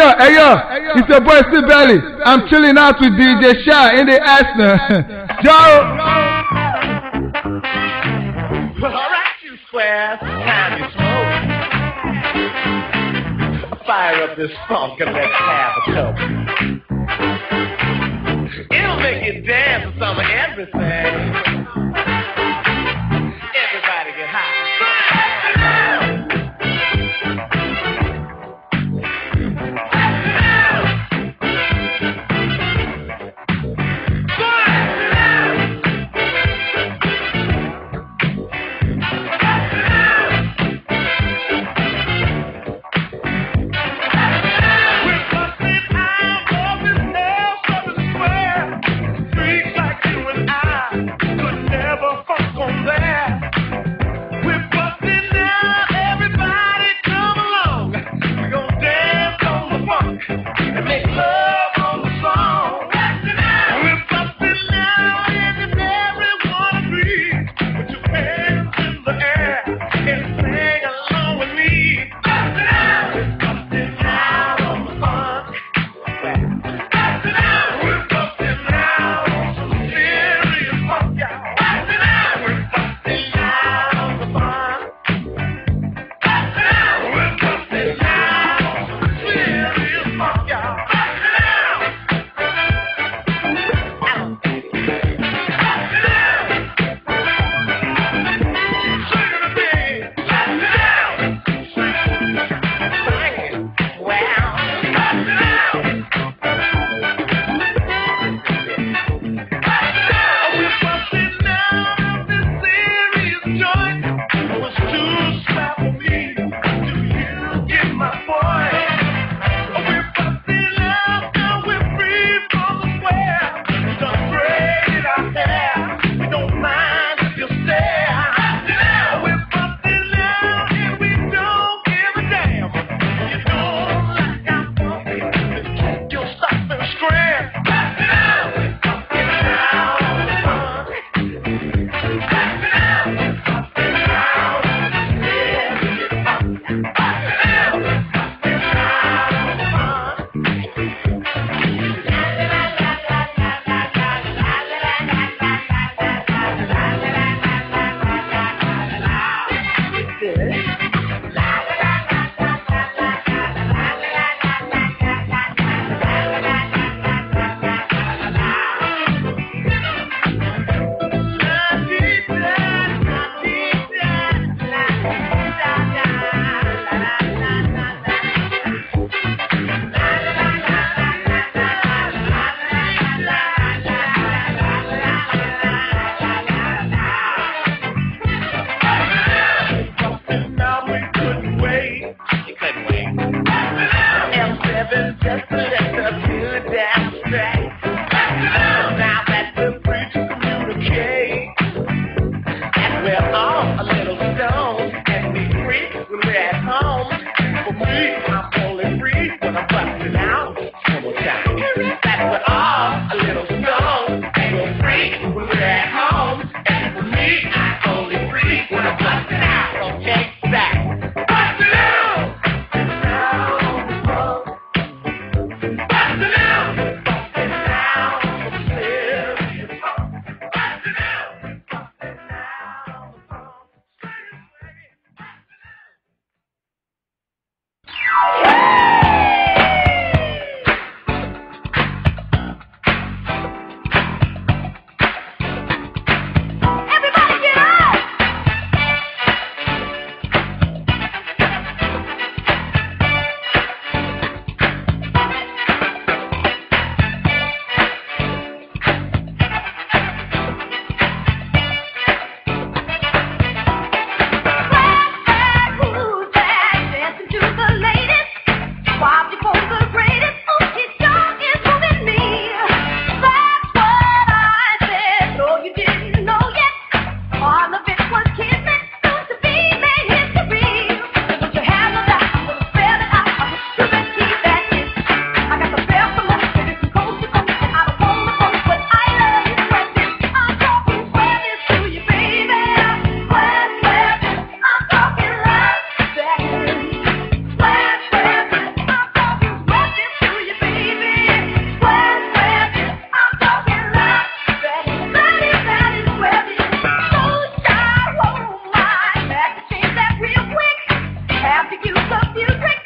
Hey yo, it's your boy Steve Belly. I'm chilling out with DJ Shyne in the Aston. Joe. Alright, you squares, time smoke. Fire up this funk and let's have a. It'll make you dance some everything. have to use of music.